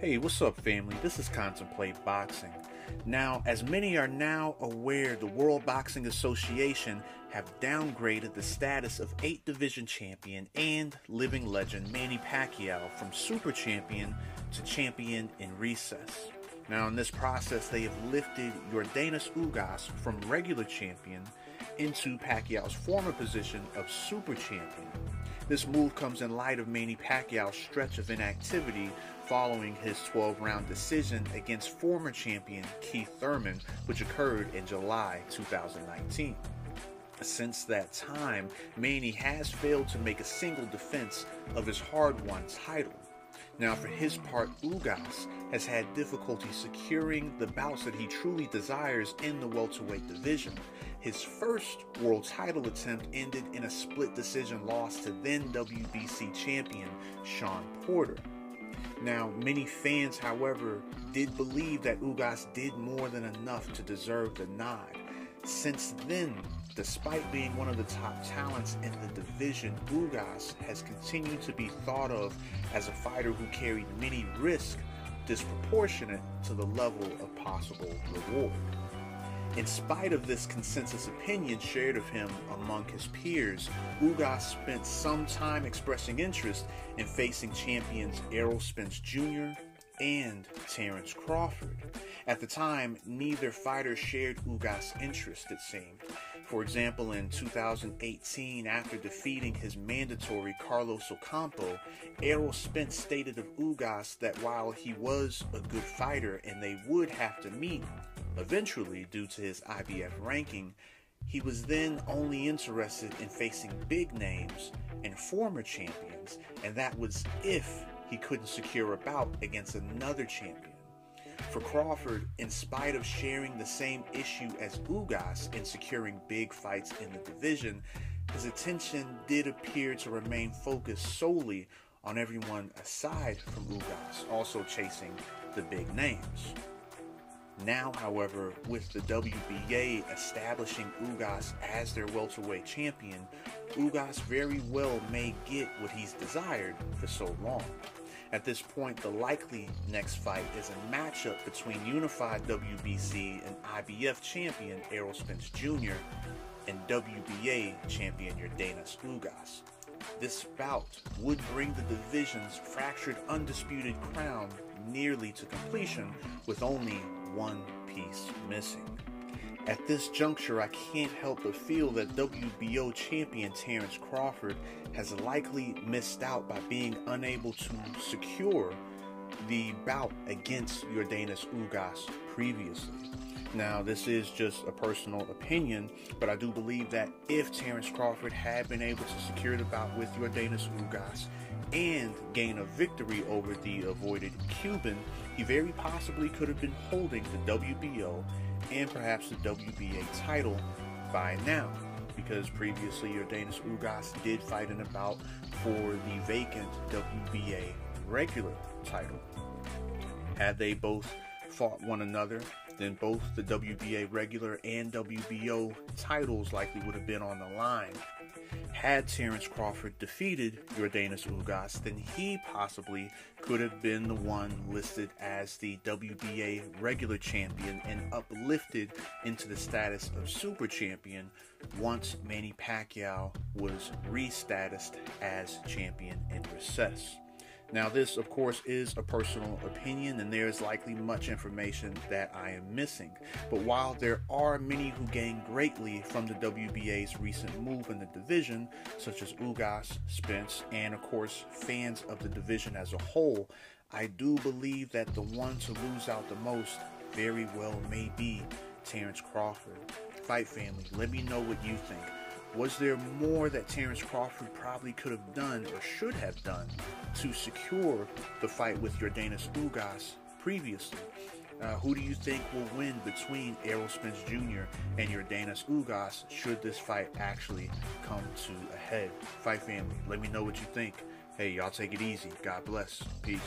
Hey, what's up, family? This is Contemplate Boxing. Now, as many are now aware, the World Boxing Association have downgraded the status of 8 division champion and living legend Manny Pacquiao from super champion to champion in recess. Now, in this process, they have lifted Yordenis Ugas from regular champion into Pacquiao's former position of super champion. This move comes in light of Manny Pacquiao's stretch of inactivity following his 12 round decision against former champion Keith Thurman, which occurred in July 2019. Since that time, Manny has failed to make a single defense of his hard won title. Now, for his part, Ugas has had difficulty securing the bouts that he truly desires in the welterweight division. His first world title attempt ended in a split decision loss to then WBC champion Shawn Porter. Now, many fans, however, did believe that Ugas did more than enough to deserve the nod. Since then, despite being one of the top talents in the division, Ugas has continued to be thought of as a fighter who carried many risks disproportionate to the level of possible reward. In spite of this consensus opinion shared of him among his peers, Ugas spent some time expressing interest in facing champions Errol Spence Jr. and Terence Crawford. At the time, neither fighter shared Ugas' interest, it seemed. For example, in 2018, after defeating his mandatory Carlos Ocampo, Errol Spence stated of Ugas that while he was a good fighter and they would have to meet, Eventually, due to his IBF ranking, he was then only interested in facing big names and former champions, and that was if he couldn't secure a bout against another champion. For Crawford, in spite of sharing the same issue as Ugas in securing big fights in the division, his attention did appear to remain focused solely on everyone aside from Ugas, also chasing the big names. Now, however, with the WBA establishing Ugas as their welterweight champion, Ugas very well may get what he's desired for so long. At this point, the likely next fight is a matchup between unified WBC and IBF champion Errol Spence Jr. and WBA champion Yordenis Ugas. This bout would bring the division's fractured undisputed crown nearly to completion with only one piece missing. At this juncture, I can't help but feel that WBO champion Terence Crawford has likely missed out by being unable to secure the bout against Yordenis Ugas previously. Now, this is just a personal opinion, but I do believe that if Terence Crawford had been able to secure the bout with Yordenis Ugas and gain a victory over the avoided Cuban, he very possibly could have been holding the WBO and perhaps the WBA title by now. Because previously, Yordenis Ugas did fight in a bout for the vacant WBA regular title. Had they both fought one another, then both the WBA regular and WBO titles likely would have been on the line. Had Terence Crawford defeated Yordenis Ugas, then he possibly could have been the one listed as the WBA regular champion and uplifted into the status of super champion once Manny Pacquiao was restatused as champion in recess. Now, this, of course, is a personal opinion, and there is likely much information that I am missing. But while there are many who gain greatly from the WBA's recent move in the division, such as Ugas, Spence, and of course, fans of the division as a whole, I do believe that the one to lose out the most very well may be Terence Crawford. Fight family, let me know what you think. Was there more that Terence Crawford probably could have done or should have done to secure the fight with Yordenis Ugas previously? Uh, who do you think will win between Errol Spence Jr. and Yordenis Ugas should this fight actually come to a head? Fight family, let me know what you think. Hey, y'all take it easy. God bless. Peace.